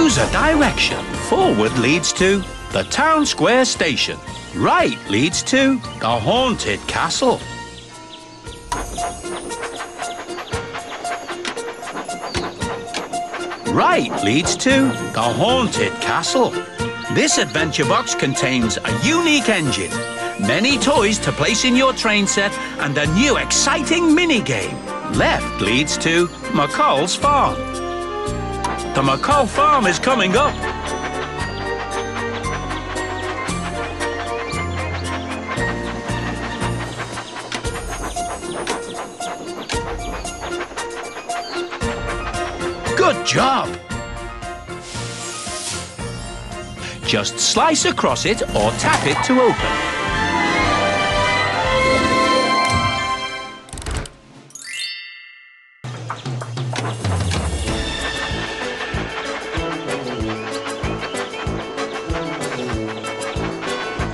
Choose a direction. Forward leads to the town square station. Right leads to the haunted castle. Right leads to the haunted castle. This adventure box contains a unique engine, many toys to place in your train set, and a new exciting mini-game. Left leads to McColl's farm. The McColl farm is coming up. Good job! Just slice across it or tap it to open.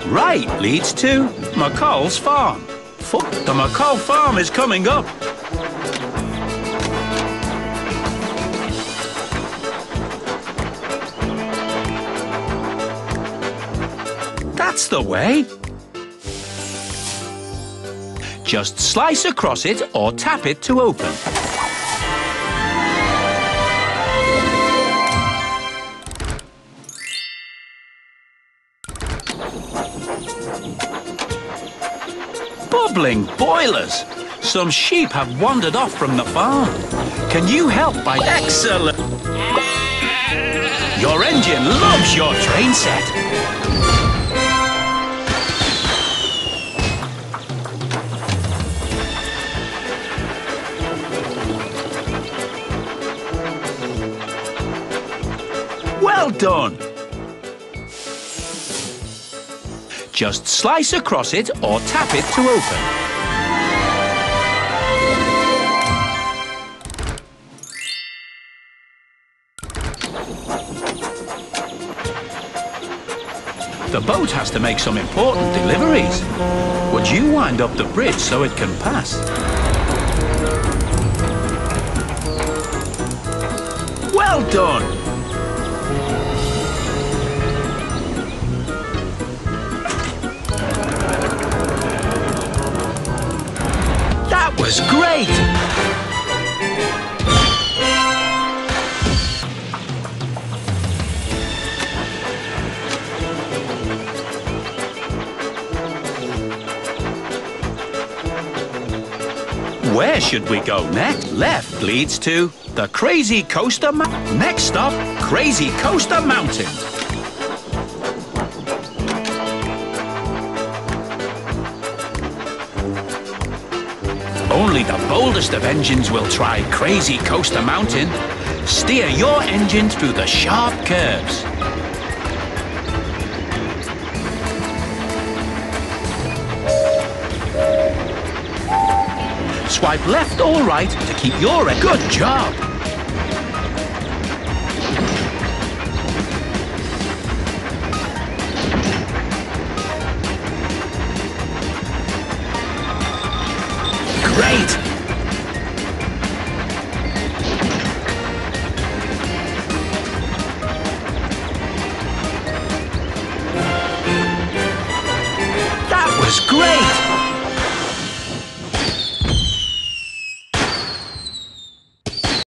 Right leads to McColl's farm. The McColl farm is coming up. That's the way. Just slice across it or tap it to open. Bubbling boilers! Some sheep have wandered off from the farm. Can you help by... Excellent! Your engine loves your train set. Well done! Just slice across it or tap it to open. The boat has to make some important deliveries. Would you wind up the bridge so it can pass? Well done! Was great! Where should we go next? Left leads to the Crazy Coaster. Next stop, Crazy Coaster Mountain. Only the boldest of engines will try Crazy Coaster Mountain. Steer your engine through the sharp curves. Swipe left or right to keep your... Good job!